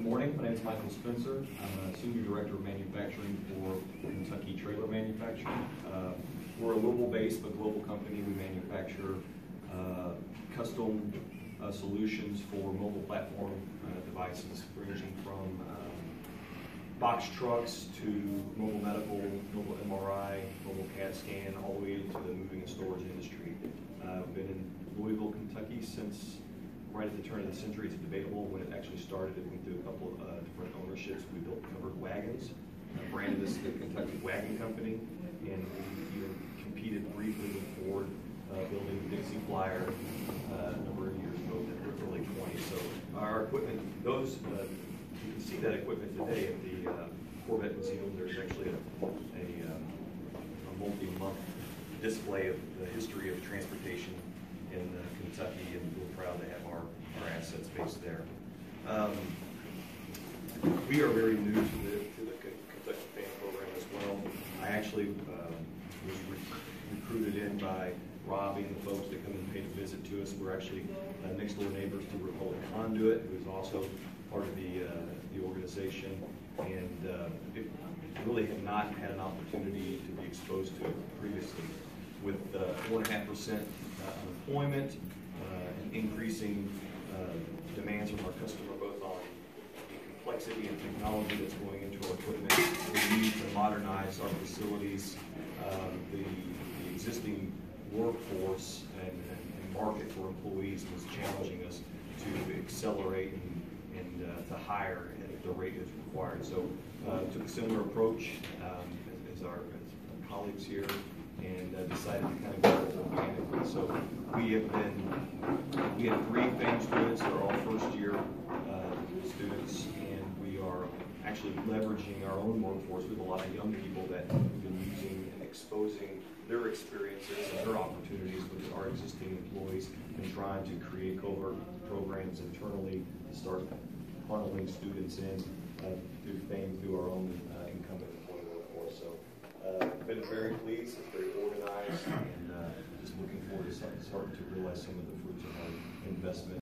Good morning, my name is Michael Spencer. I'm a Senior Director of Manufacturing for Kentucky Trailer Manufacturing. Uh, We're a Louisville-based but global company. We manufacture uh, custom uh, solutions for mobile platform uh, devices ranging from um, box trucks to mobile medical, mobile MRI, mobile CAT scan, all the way into the moving and storage industry. Uh, I've been in Louisville, Kentucky since right at the turn of the century. It's debatable when it actually started. It went through a couple of uh, different ownerships. We built covered wagons, uh, branded this the Kentucky Wagon Company, and we even competed briefly with Ford, uh, building the Dixie Flyer uh, a number of years ago, in the early 20s. So our equipment, those, uh, you can see that equipment today at the uh, Corvette Museum. There's actually a, a, um, a multi-month display of the history of transportation in uh, Kentucky, and to have our, our assets based there. Um, we are very new to the, to the Kentucky FAME Program as well. I actually um, was re- recruited in by Robbie and the folks that come and paid a visit to us. We're actually uh, next door neighbors to Republic Conduit, who's also part of the, uh, the organization. And uh, it really have not had an opportunity to be exposed to it previously. With uh, four and a half percent uh, unemployment, uh, and increasing uh, demands from our customer both on the complexity and technology that's going into our equipment, the need to modernize our facilities, um, the, the existing workforce and, and and market for employees was challenging us to accelerate and, and uh, to hire at the rate that's required. So uh, took a similar approach um, as, as our as our colleagues here and uh, decided to kind of go organically. So we have been, we have three FAME students, they're all first year uh, students, and we are actually leveraging our own workforce with a lot of young people that have been using and exposing their experiences and their opportunities with our existing employees and trying to create covert programs internally to start funneling students in uh, through FAME, through our own uh, incumbent employee workforce. So uh, been very pleased, it's very organized, and uh, just looking forward to starting to realize some of the fruits of our investment